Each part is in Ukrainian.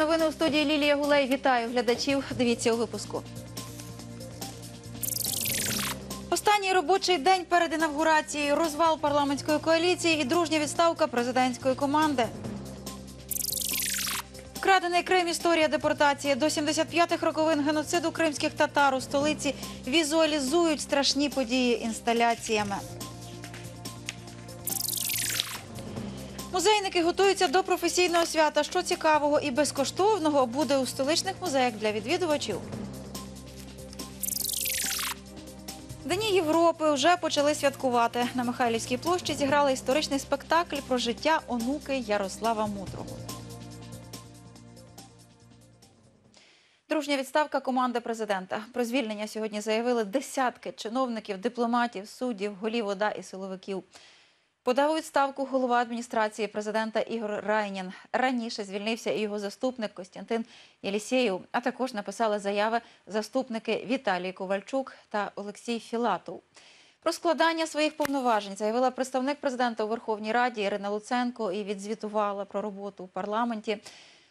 новини у студії Лілія Гулей. Вітаю глядачів. Дивіться у випуску. Останній робочий день перед інавгурацією, розвал парламентської коаліції і дружня відставка президентської команди. Вкрадений Крим історія депортації до 75-х роковин геноциду кримських татар у столиці візуалізують страшні події інсталяціями. Музейники готуються до професійного свята. Що цікавого і безкоштовного буде у столичних музеях для відвідувачів. Дні Європи вже почали святкувати. На Михайлівській площі зіграли історичний спектакль про життя онуки Ярослава Мудрого. Дружня відставка команди президента. Про звільнення сьогодні заявили десятки чиновників, дипломатів, суддів, голів ОДА і силовиків. Подав у відставку голова адміністрації президента Ігор Райнін. Раніше звільнився і його заступник Костянтин Єлісєєв, а також написали заяви заступники Віталій Ковальчук та Олексій Філатов. Про складання своїх повноважень заявила представник президента у Верховній Раді Ірина Луценко і відзвітувала про роботу у парламенті.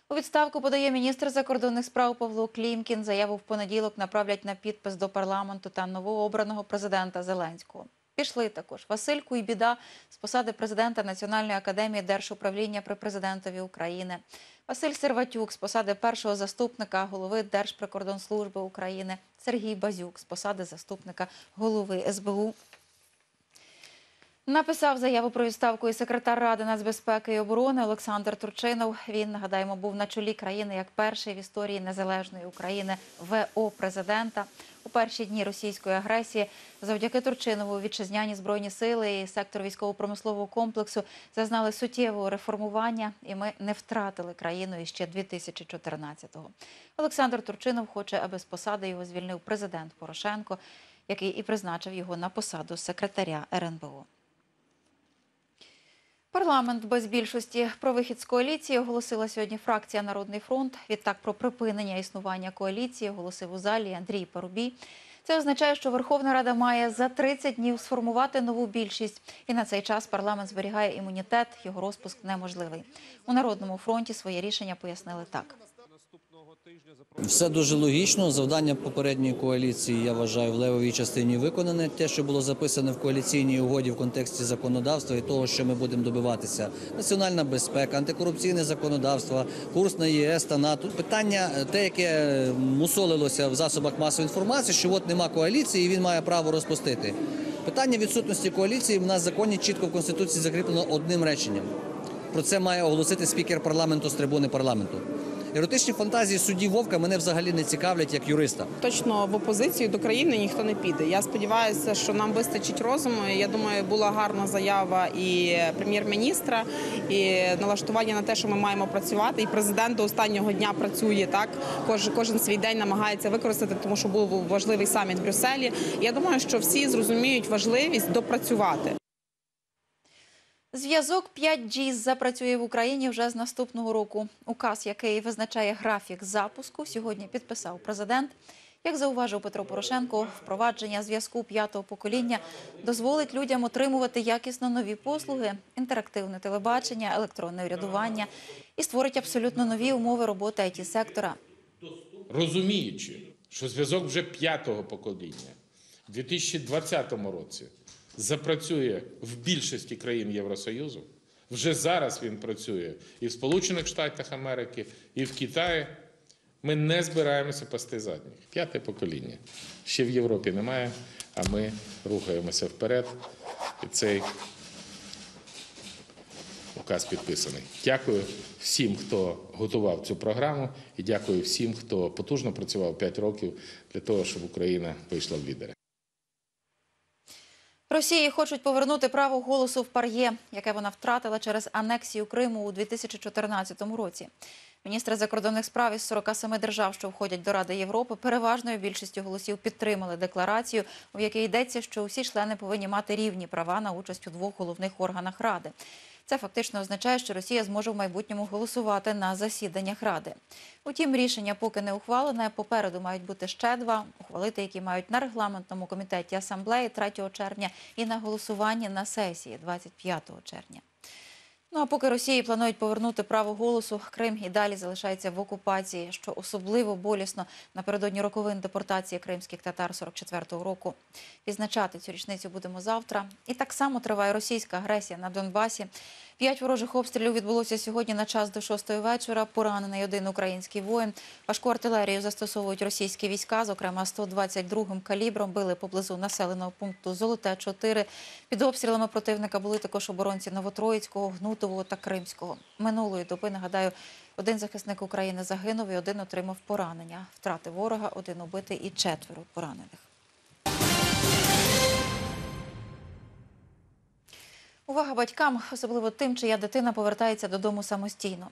У відставку подає міністр закордонних справ Павло Клімкін. Заяву в понеділок направлять на підпис до парламенту та новообраного президента Зеленського. Пішли також Василь Куйбіда з посади президента Національної академії держуправління при президентові України, Василь Серватюк з посади першого заступника голови Держприкордонслужби України, Сергій Базюк з посади заступника голови СБУ. Написав заяву про відставку і секретар Ради нацбезпеки і оборони Олександр Турчинов. Він нагадаємо був на чолі країни як перший в історії незалежної України ВО президента. У перші дні російської агресії завдяки Турчинову вітчизняні збройні сили і сектор військово-промислового комплексу зазнали суттєвого реформування, і ми не втратили країну іще 2014-го. Олександр Турчинов хоче, аби з посади його звільнив президент Порошенко, який і призначив його на посаду секретаря РНБО. Парламент без більшості про вихід з коаліції оголосила сьогодні фракція Народний фронт. Відтак про припинення існування коаліції оголосив у залі Андрій Парубій. Це означає, що Верховна Рада має за 30 днів сформувати нову більшість, і на цей час парламент зберігає імунітет. Його розпуск неможливий. У народному фронті своє рішення пояснили так. Все дуже логічно. Завдання попередньої коаліції, я вважаю, в левовій частині виконане. Те, що було записане в коаліційній угоді в контексті законодавства і того, що ми будемо добиватися: національна безпека, антикорупційне законодавство, курс на ЄС та НАТО. Питання е, те, яке мусолилося в засобах масової інформації, що от нема коаліції, і він має право розпустити. Питання відсутності коаліції в нас законі чітко в конституції закріплено одним реченням. Про це має оголосити спікер парламенту з трибуни парламенту. Еротичні фантазії судді Вовка мене взагалі не цікавлять як юриста. Точно в опозицію до країни ніхто не піде. Я сподіваюся, що нам вистачить розуму. Я думаю, була гарна заява і прем'єр-міністра, і налаштування на те, що ми маємо працювати. І президент до останнього дня працює так. Кожен, кожен свій день намагається використати, тому що був важливий саміт в Брюсселі. Я думаю, що всі зрозуміють важливість допрацювати. Зв'язок 5G запрацює в Україні вже з наступного року. Указ, який визначає графік запуску, сьогодні підписав президент. Як зауважив Петро Порошенко, впровадження зв'язку п'ятого покоління дозволить людям отримувати якісно нові послуги, інтерактивне телебачення, електронне урядування і створить абсолютно нові умови роботи it сектора розуміючи, що зв'язок вже п'ятого покоління в 2020 році запрацює в більшості країн Євросоюзу. Вже зараз він працює і в Сполучених Штатах Америки, і в Китаї. Ми не збираємося пасти задніх. П'яте покоління. Ще в Європі немає, а ми рухаємося вперед. І цей указ підписаний. Дякую всім, хто готував цю програму, і дякую всім, хто потужно працював 5 років для того, щоб Україна вийшла в лідери. Росії хочуть повернути право голосу в пар'є, яке вона втратила через анексію Криму у 2014 році. Міністри закордонних справ із 47 держав, що входять до Ради Європи, переважною більшістю голосів підтримали декларацію, в якій йдеться, що усі члени повинні мати рівні права на участь у двох головних органах Ради. Це фактично означає, що Росія зможе в майбутньому голосувати на засіданнях Ради. Утім, рішення поки не ухвалене. Попереду мають бути ще два, ухвалити, які мають на регламентному комітеті асамблеї 3 червня і на голосуванні на сесії 25 червня. Ну а поки Росії планують повернути право голосу, Крим і далі залишається в окупації, що особливо болісно напередодні роковин депортації кримських татар 44-го року. Відзначати цю річницю будемо завтра. І так само триває російська агресія на Донбасі. П'ять ворожих обстрілів відбулося сьогодні на час до шостої вечора. Поранений один український воїн. Важку артилерію застосовують російські війська, зокрема 122-м калібром, били поблизу населеного пункту Золоте 4 Під обстрілами противника були також оборонці Новотроїцького, Гнутового та Кримського. Минулої доби, нагадаю, один захисник України загинув і один отримав поранення. Втрати ворога, один убитий і четверо поранених. Увага батькам, особливо тим, чия дитина повертається додому самостійно.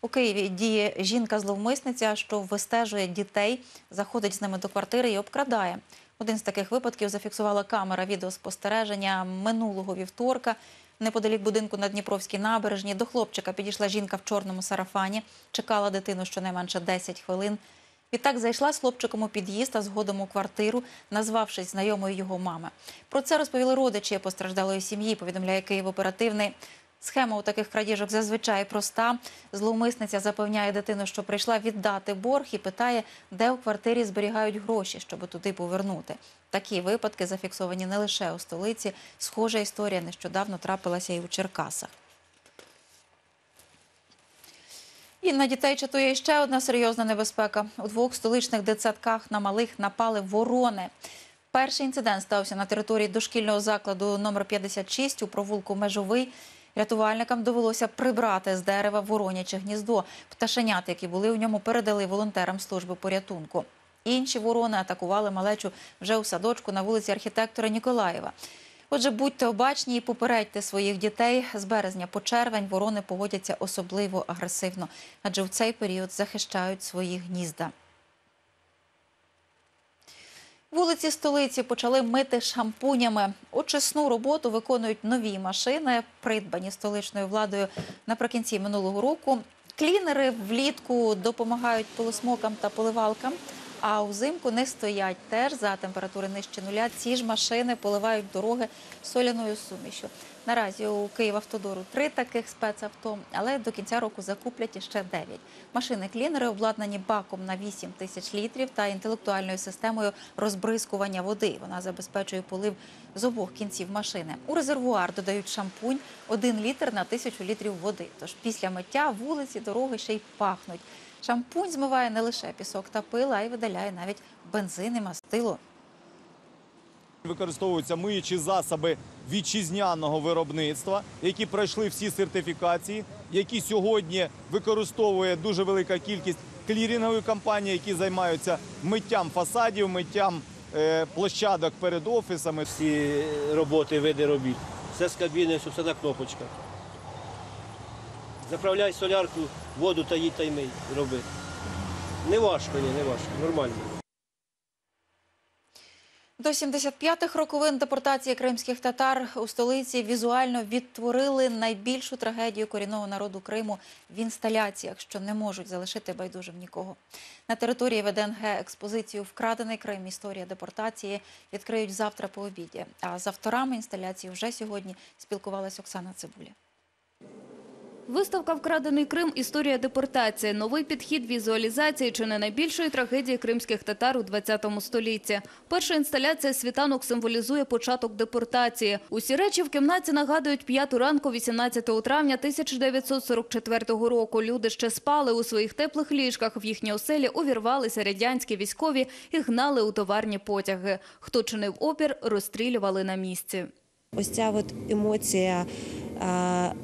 У Києві діє жінка-зловмисниця, що вистежує дітей, заходить з ними до квартири і обкрадає. Один з таких випадків зафіксувала камера відеоспостереження минулого вівторка. Неподалік будинку на Дніпровській набережні до хлопчика підійшла жінка в чорному сарафані, чекала дитину щонайменше 10 хвилин. Відтак зайшла з хлопчиком у під'їзд, а згодом у квартиру, назвавшись знайомою його мами. Про це розповіли родичі постраждалої сім'ї, повідомляє Київ оперативний. Схема у таких крадіжок зазвичай проста. Зловмисниця запевняє дитину, що прийшла віддати борг і питає, де у квартирі зберігають гроші, щоб туди повернути. Такі випадки зафіксовані не лише у столиці. Схожа історія нещодавно трапилася і у Черкасах. І на дітей чатує ще одна серйозна небезпека. У двох столичних дитсадках на малих напали ворони. Перший інцидент стався на території дошкільного закладу номер 56 у провулку Межовий. Рятувальникам довелося прибрати з дерева вороняче гніздо. Пташенят, які були у ньому, передали волонтерам служби порятунку. Інші ворони атакували малечу вже у садочку на вулиці архітектора Ніколаєва. Отже, будьте обачні і попередьте своїх дітей. З березня по червень ворони поводяться особливо агресивно, адже в цей період захищають свої гнізда. Вулиці столиці почали мити шампунями. Очисну роботу виконують нові машини, придбані столичною владою наприкінці минулого року. Клінери влітку допомагають полисмокам та поливалкам, а узимку не стоять. Теж за температури нижче нуля ці ж машини поливають дороги соляною сумішю. Наразі у Київавтодору три таких спецавто, але до кінця року закуплять іще дев'ять. Машини-клінери обладнані баком на 8 тисяч літрів та інтелектуальною системою розбризкування води. Вона забезпечує полив з обох кінців машини. У резервуар додають шампунь – один літр на тисячу літрів води. Тож після миття вулиці, дороги ще й пахнуть. Шампунь змиває не лише пісок та пил, а й видаляє навіть бензин і мастило. Використовуються миючі засоби вітчизняного виробництва, які пройшли всі сертифікації, які сьогодні використовує дуже велика кількість клірінгових компаній, які займаються миттям фасадів, миттям е, площадок перед офісами. всі роботи, види робіт. Все з кабіни, все, все на кнопочках. Заправляй солярку, воду та їдь та й мий, роби. Не важко, ні, не важко, нормально. До 75-х роковин депортації кримських татар у столиці візуально відтворили найбільшу трагедію корінного народу Криму в інсталяціях, що не можуть залишити байдужим нікого. На території ВДНГ експозицію Вкрадений Крим. Історія депортації відкриють завтра по обіді. А з авторами інсталяції вже сьогодні спілкувалась Оксана Цибуля. Виставка «Вкрадений Крим. Історія депортації. Новий підхід візуалізації чи не найбільшої трагедії кримських татар у 20 столітті. Перша інсталяція «Світанок» символізує початок депортації. Усі речі в кімнаті нагадують п'яту ранку 18 травня 1944 року. Люди ще спали у своїх теплих ліжках. В їхні оселі увірвалися радянські військові і гнали у товарні потяги. Хто чинив опір, розстрілювали на місці. Ось ця от емоція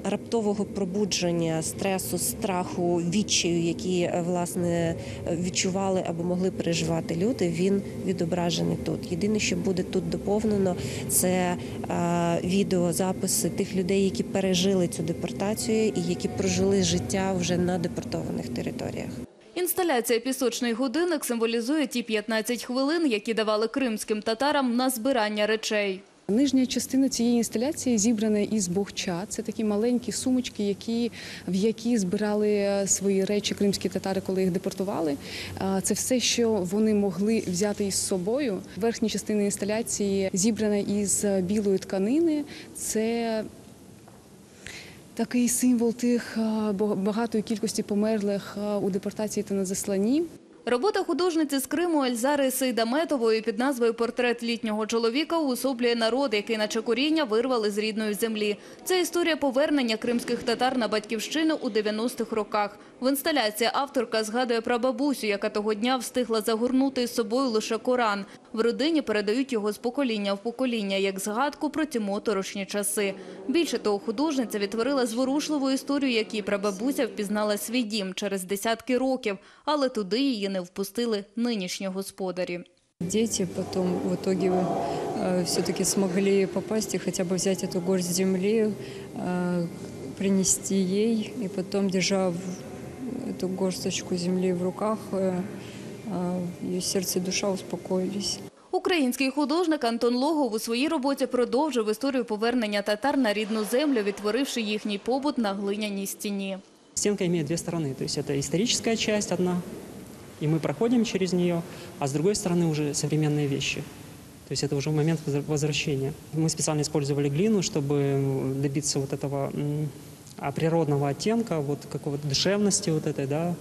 раптового пробудження, стресу, страху, відчаю, які е, власне відчували або могли переживати люди, він відображений тут. Єдине, що буде тут доповнено, це відеозаписи тих людей, які пережили цю депортацію і які прожили життя вже на депортованих територіях. Інсталяція «Пісочний годинник» символізує ті 15 хвилин, які давали кримським татарам на збирання речей. Нижня частина цієї інсталяції зібрана із богча. Це такі маленькі сумочки, які, в які збирали свої речі кримські татари, коли їх депортували. Це все, що вони могли взяти із собою. Верхня частина інсталяції зібрана із білої тканини. Це такий символ тих а, багатої кількості померлих у депортації та на засланні. Робота художниці з Криму Ельзари Сейдаметової під назвою «Портрет літнього чоловіка» уособлює народ, який наче коріння вирвали з рідної землі. Це історія повернення кримських татар на батьківщину у 90-х роках. В інсталяції авторка згадує про бабусю, яка того дня встигла загорнути із собою лише Коран. В родині передають його з покоління в покоління, як згадку про ті моторошні часи. Більше того, художниця відтворила зворушливу історію, якій прабабуся впізнала свій дім через десятки років, але туди її не впустили нинішні господарі. Дети потом в итоге э, все-таки смогли попасть и хотя бы взять эту горсть земли, э, принести ей, и потом, держа в- эту горсточку земли в руках, э, э, ее сердце и душа успокоились. Український художник Антон Логов у своїй роботі продовжив історію повернення татар на рідну землю, відтворивши їхній побут на глиняній стіні. Стенка имеет две стороны. То есть это историческая часть одна, и мы проходим через нее, а с другой стороны уже современные вещи. То есть это уже момент возра- возвращения. Мы специально использовали глину, чтобы м, добиться вот этого м, а, природного оттенка, вот какого-то душевности вот этой, да,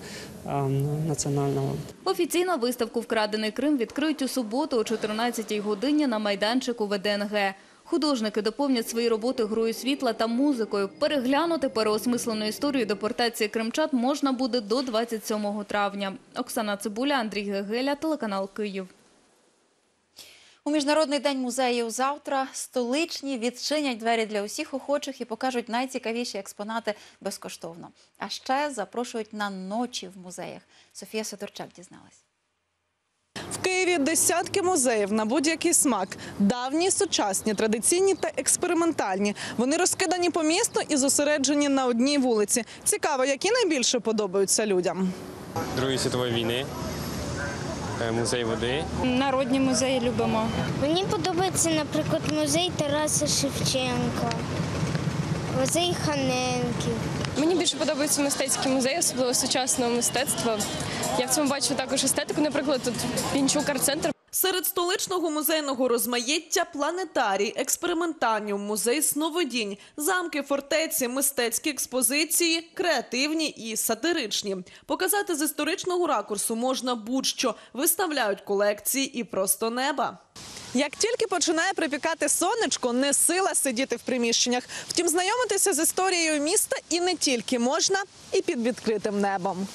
а, национального. Офіційно виставку «Вкрадений Крим» відкриють у суботу о 14-й годині на майданчику ВДНГ. Художники доповнять свої роботи грою світла та музикою. Переглянути переосмислену історію депортації кримчат можна буде до 27 травня. Оксана Цибуля, Андрій Гегеля, телеканал Київ. У Міжнародний день музеїв завтра столичні відчинять двері для усіх охочих і покажуть найцікавіші експонати безкоштовно. А ще запрошують на ночі в музеях. Софія Сидорчак дізналась. В Києві десятки музеїв на будь-який смак. Давні, сучасні, традиційні та експериментальні. Вони розкидані по місту і зосереджені на одній вулиці. Цікаво, які найбільше подобаються людям. Другої світової війни, музей води. Народні музеї любимо. Мені подобається, наприклад, музей Тараса Шевченка, музей Ханенків. Мені більше подобаються мистецькі музеї, особливо сучасного мистецтва. Я в цьому бачу також естетику. Наприклад, тут Пінчук арт-центр. Серед столичного музейного розмаїття планетарій, експериментаріум, музей сновидінь, замки, фортеці, мистецькі експозиції, креативні і сатиричні. Показати з історичного ракурсу можна будь-що. Виставляють колекції і просто неба. Як тільки починає припікати сонечко, не сила сидіти в приміщеннях. Втім, знайомитися з історією міста і не тільки можна, і під відкритим небом.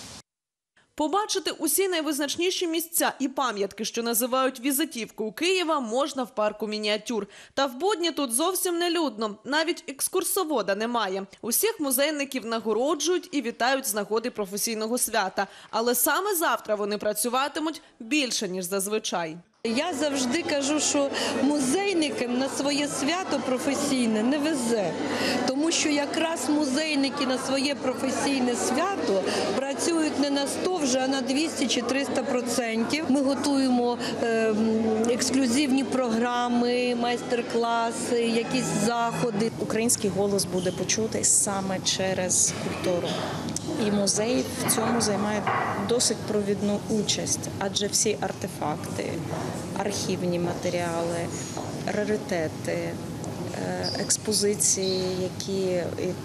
Побачити усі найвизначніші місця і пам'ятки, що називають візитівкою Києва, можна в парку мініатюр. Та в будні тут зовсім не людно. Навіть екскурсовода немає. Усіх музейників нагороджують і вітають з нагоди професійного свята. Але саме завтра вони працюватимуть більше ніж зазвичай. Я завжди кажу, що музейникам на своє свято професійне не везе, тому що якраз музейники на своє професійне свято працюють не на 100 вже, а на 200 чи 300 процентів. Ми готуємо е, ексклюзивні програми, майстер-класи, якісь заходи. Український голос буде почутий саме через культуру. І музей в цьому займає досить провідну участь, адже всі артефакти, архівні матеріали, раритети, е, експозиції, які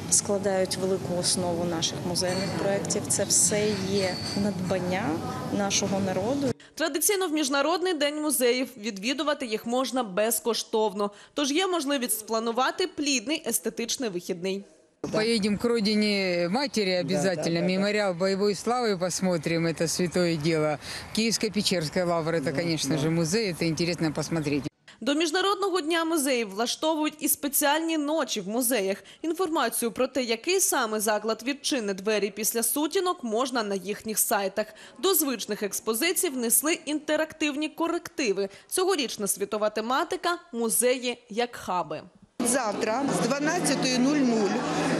складають велику основу наших музейних проєктів, це все є надбання нашого народу. Традиційно в міжнародний день музеїв відвідувати їх можна безкоштовно. Тож є можливість спланувати плідний естетичний вихідний. Поедем к родине матери обязательно. Мемориал боевой славы посмотрим. Это святое дело. Киевско-Печерская лавра, это, конечно же, музей. Это интересно посмотреть. До міжнародного дня музеїв влаштовують і спеціальні ночі в музеях. Інформацію про те, який саме заклад відчинить двері після сутінок, можна на їхніх сайтах. До звичних експозицій внесли інтерактивні корективи. Цьогорічна світова тематика музеї як хаби. Завтра з 12.00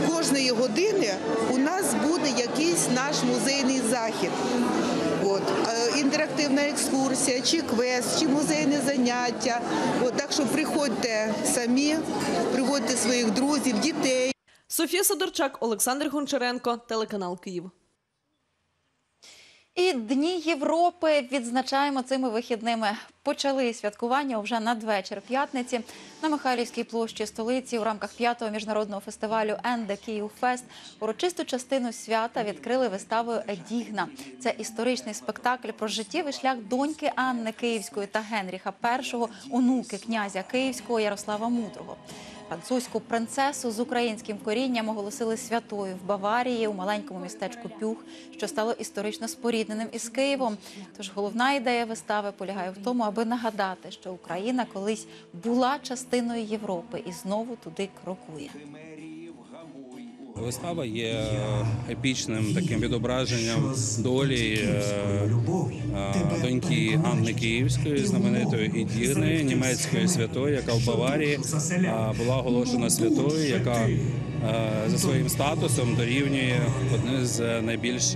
кожної години у нас буде якийсь наш музейний захід. От е, інтерактивна екскурсія, чи квест, чи музейне заняття. От так що приходьте самі, приводьте своїх друзів, дітей. Софія Содорчак, Олександр Гончаренко, телеканал Київ. І Дні Європи відзначаємо цими вихідними. Почали святкування вже надвечір п'ятниці на Михайлівській площі столиці у рамках п'ятого міжнародного фестивалю «Енде Київ Фест». Урочисту частину свята відкрили виставою Едігна. Це історичний спектакль про життєвий шлях доньки Анни Київської та Генріха І, онуки князя Київського Ярослава Мудрого. Французьку принцесу з українським корінням оголосили святою в Баварії у маленькому містечку Пюх, що стало історично спорідненим із Києвом. Тож головна ідея вистави полягає в тому, аби нагадати, що Україна колись була частиною Європи і знову туди крокує. Вистава є епічним таким відображенням долі е, е, доньки Анни Київської, знаменитої Ідірни, німецької святої, яка в Баварії е, була оголошена святою, яка за своїм статусом дорівнює одне з найбільш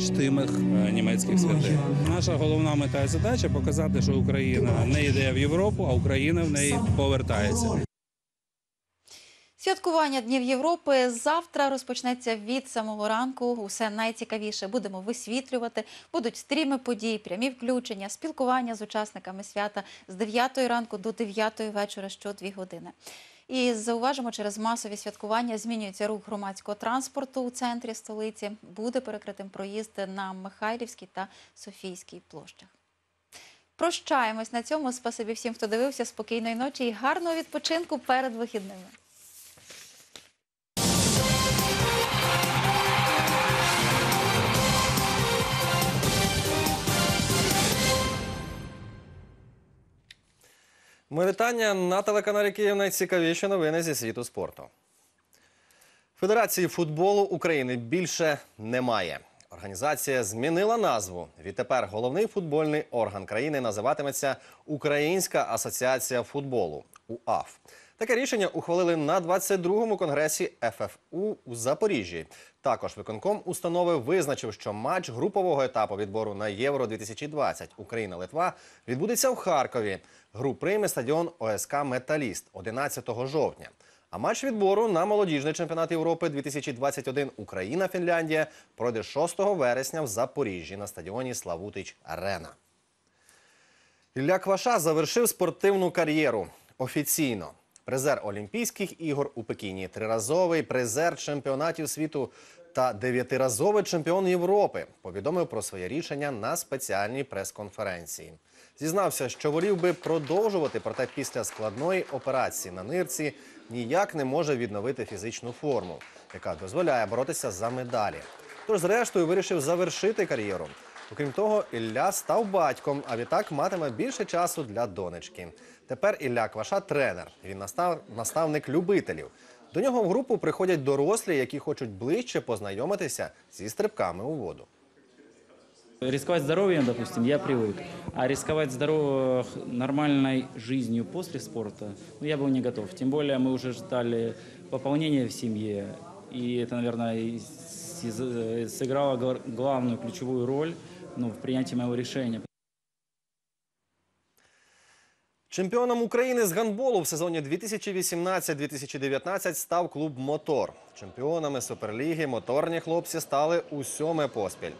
чтимих німецьких святих. Наша головна мета і задача показати, що Україна не йде в Європу, а Україна в неї повертається. Святкування Днів Європи завтра розпочнеться від самого ранку. Усе найцікавіше будемо висвітлювати. Будуть стріми подій, прямі включення, спілкування з учасниками свята з 9 ранку до 9 вечора що 2 години. І зауважимо, через масові святкування змінюється рух громадського транспорту у центрі столиці. Буде перекритим проїзд на Михайлівській та Софійській площах. Прощаємось на цьому. Спасибі всім, хто дивився. Спокійної ночі і гарного відпочинку перед вихідними. Ми вітання на телеканалі Київ найцікавіші новини зі світу спорту. Федерації футболу України більше немає. Організація змінила назву. Відтепер головний футбольний орган країни називатиметься Українська асоціація футболу УАФ. Таке рішення ухвалили на 22-му конгресі ФФУ у Запоріжжі. Також виконком установи визначив, що матч групового етапу відбору на Євро 2020 Україна-Литва відбудеться в Харкові. Гру прийме стадіон ОСК Металіст 11 жовтня. А матч відбору на молодіжний чемпіонат Європи 2021 Україна-Фінляндія пройде 6 вересня в Запоріжжі на стадіоні Славутич Арена. Ілля Кваша завершив спортивну кар'єру офіційно. Призер Олімпійських ігор у Пекіні, триразовий призер чемпіонатів світу та дев'ятиразовий чемпіон Європи повідомив про своє рішення на спеціальній прес-конференції. Зізнався, що волів би продовжувати, проте після складної операції на нирці ніяк не може відновити фізичну форму, яка дозволяє боротися за медалі. Тож, зрештою, вирішив завершити кар'єру. Окрім того, Ілля став батьком, а відтак матиме більше часу для донечки. Тепер Ілля Кваша тренер. Він настав, наставник любителів. До нього в групу приходять дорослі, які хочуть ближче познайомитися зі стрибками у воду. Рисковать здоровьем, допустим, я привык. А рисковать здоров... нормальной жизнью после спорта, ну, я был не готов. Тем более мы уже ждали пополнения в семье. И это, наверное, и с- из- э, сыграло гла- главную ключевую роль ну, в принятии моего решения. Чемпіоном України з гандболу в сезоні 2018-2019 став клуб Мотор. Чемпіонами Суперліги моторні хлопці стали у сьоме поспіль.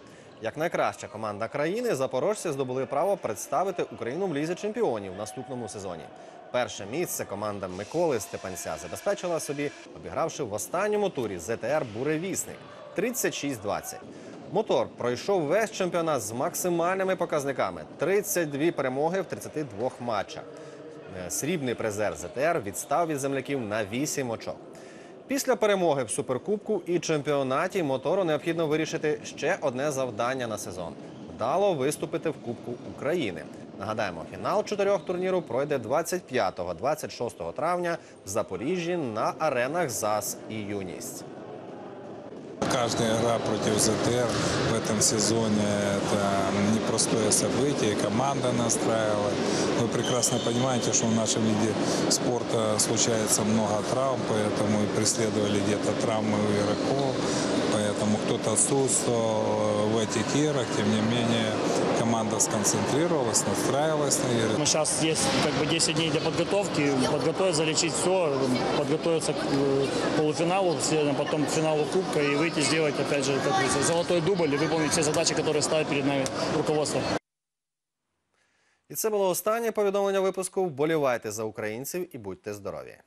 Як найкраща команда країни, запорожці здобули право представити Україну в лізі чемпіонів в наступному сезоні. Перше місце команда Миколи Степанця забезпечила собі, обігравши в останньому турі ЗТР Буревісник 36-20. Мотор пройшов весь чемпіонат з максимальними показниками 32 перемоги в 32 матчах. Е, Срібний призер ЗТР відстав від земляків на 8 очок. Після перемоги в суперкубку і чемпіонаті мотору необхідно вирішити ще одне завдання на сезон вдало виступити в Кубку України. Нагадаємо, фінал чотирьох турніру пройде 25-26 травня в Запоріжжі на аренах ЗАС і Юність Каждая игра против ЗТР в этом сезоне – это непростое событие, команда настраивала. Вы прекрасно понимаете, что в нашем виде спорта случается много травм, поэтому и преследовали где-то травмы у игроков. Поэтому кто кто-то отсутствовал в этих играх, тем не менее команда сконцентрировалась, настраивалась на игры. Мы сейчас есть как бы 10 дней для подготовки, подготовиться, залечить все, подготовиться к э, полуфиналу, следом потом к финалу Кубка и выйти сделать, опять же, как говорится, золотой дубль и выполнить все задачи, которые ставит перед нами руководство. І це було останнє повідомлення випуску. Вболівайте за українців і будьте здорові.